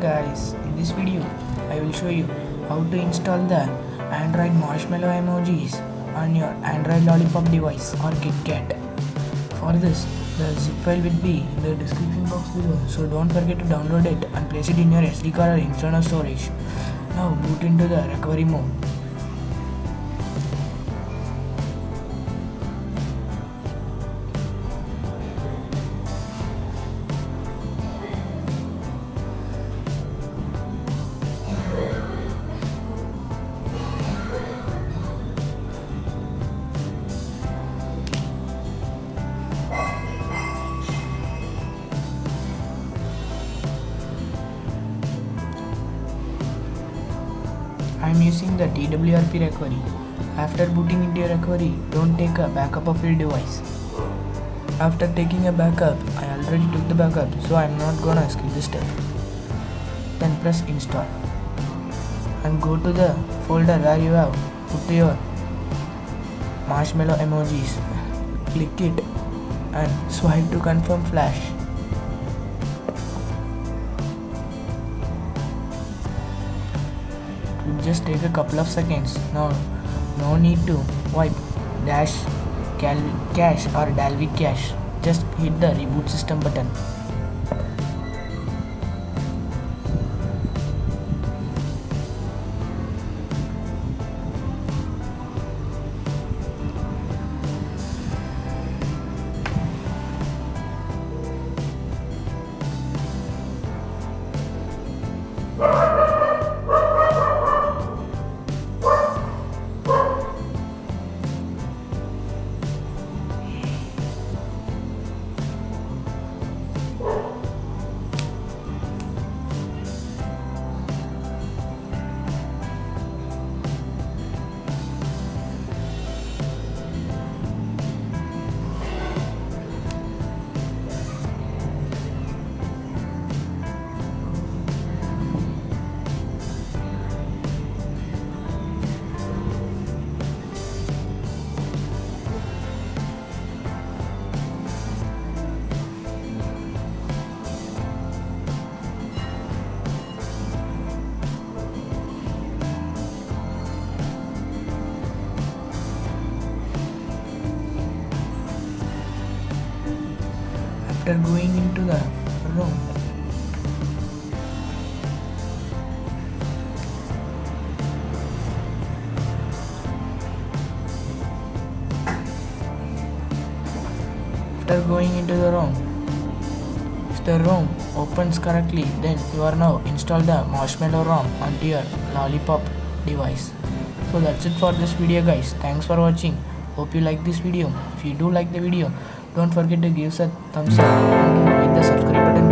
Guys, in this video I will show you how to install the Android marshmallow emojis on your Android lollipop device or KitKat. For this, the zip file will be in the description box below so don't forget to download it and place it in your SD card or internal storage. Now boot into the recovery mode. I am using the TWRP recovery. After booting into your recovery, don't take a backup of your device. After taking a backup, I already took the backup, so I am not gonna skip this step. Then press install and go to the folder where you have put your marshmallow emojis. Click it and swipe to confirm flash. Just take a couple of seconds. no no need to wipe dash cal- cache or dalvik cache. Just hit the reboot system button. After going into the ROM, after going into the ROM, If the ROM opens correctly, then you are now installed the Marshmallow ROM onto your Lollipop device. So that's it for this video guys. Thanks for watching. Hope you like this video. If you do like the video, don't forget to give us a thumbs up and hit the subscribe button